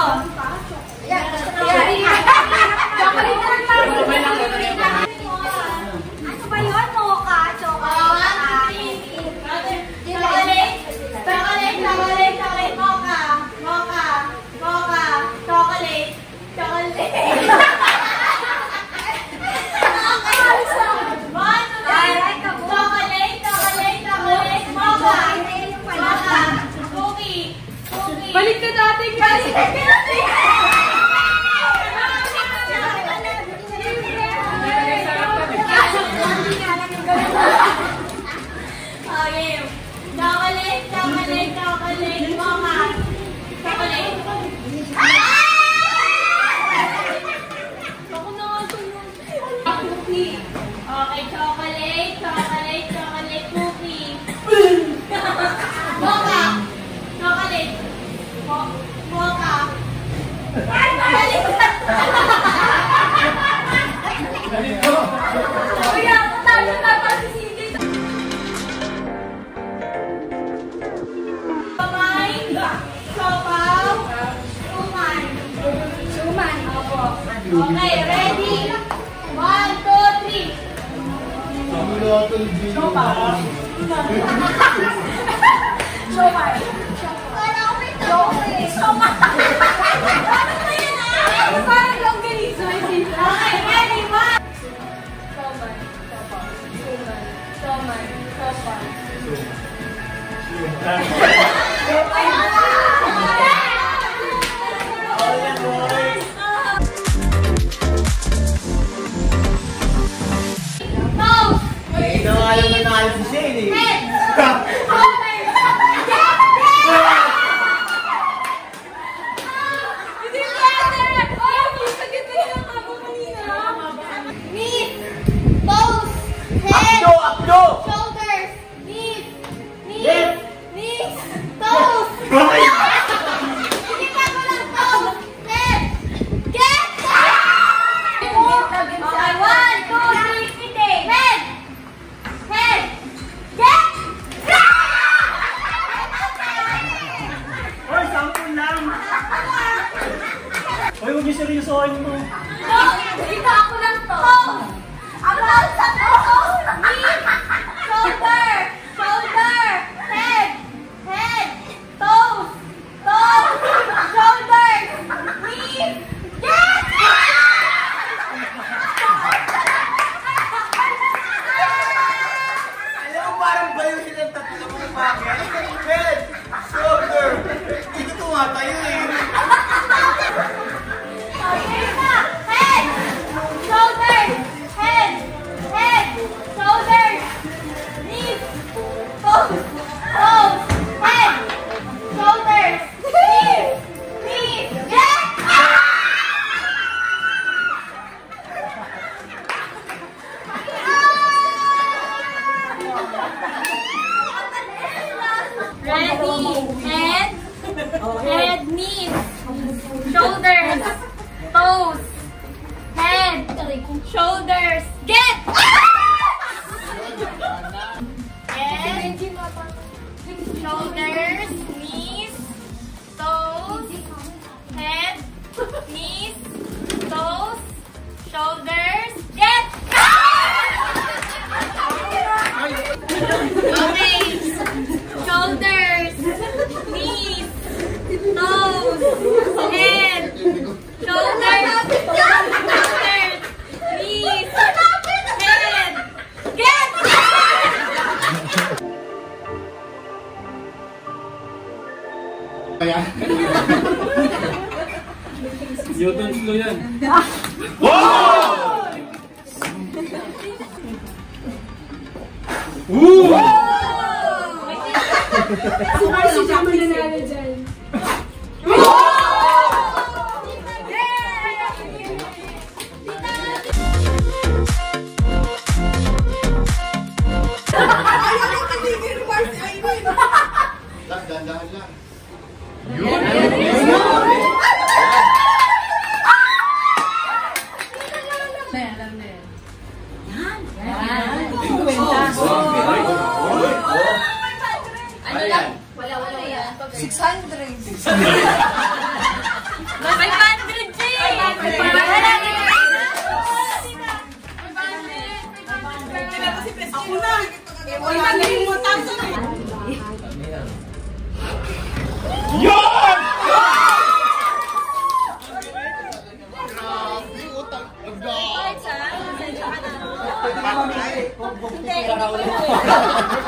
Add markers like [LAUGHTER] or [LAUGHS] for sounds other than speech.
와. Cookie. Okay, chocolate, chocolate, chocolate, cookie. Mocha. Chocolate. Mo- mocha. Ay, balik! Kuya, matalo na pa si Cindy. Kamay. Sopaw. Umay. Suman. Opo. Okay, ready? Suman. Wala ko may chocolate. Soma. Ano ba yan ah? Ano parang longganisa? Okay, ready? One. Suman. Suman. Suman. Suman. Toast. Head. Updo! Updo! Shoulders. Knees. Knees. Yes. Knees. Toes. Hindi pa ko lang toes. Head. Get. Okay, one, two, three, sitting. Head. Head. Get. Hoy, sample lang! [LAUGHS] Hoy, huwag niyo seryosohin mo. Ready. Head. Head, Newton slow yan. Si Jamo nanalo dyan. Na. Pwede naman mamili. Hindi, hindi ko.